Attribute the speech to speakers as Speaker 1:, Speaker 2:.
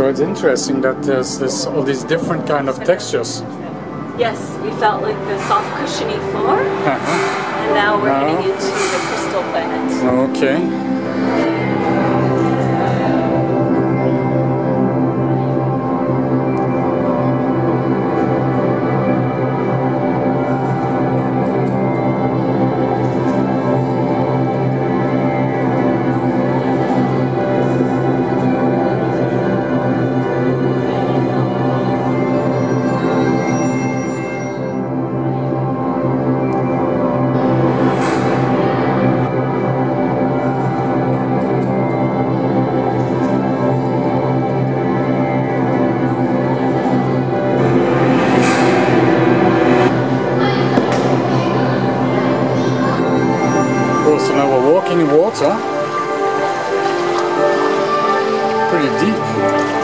Speaker 1: So it's interesting that there's this all these different kind of textures.
Speaker 2: Yes, we felt like the soft cushiony floor,
Speaker 1: Uh-huh.
Speaker 2: and now we're
Speaker 1: Now-
Speaker 2: heading into the crystal planet.
Speaker 1: Okay. Cool, now we're walking in water. Pretty deep.